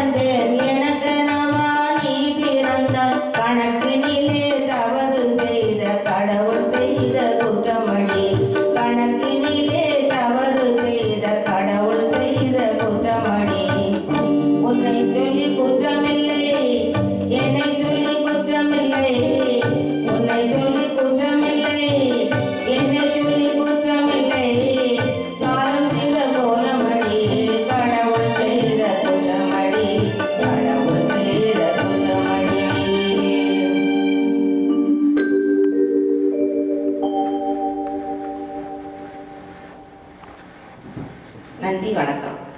grande. நன்றி வணக்கம்.